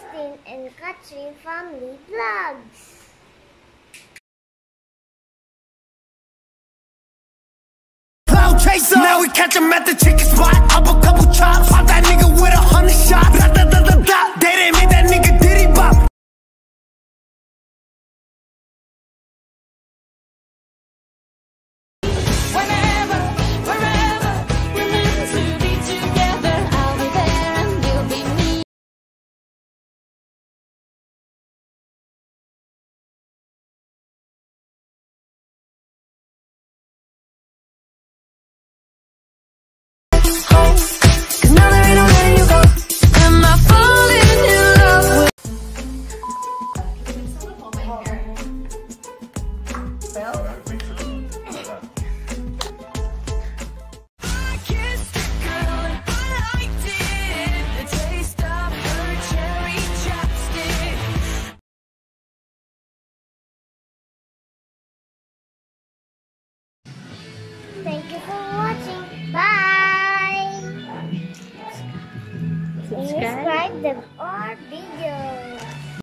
Christine and Catherine Family Vlogs. Now we catch 'em at the chicken spot. Up a couple chops, pop that subscribe. Subscribe our video.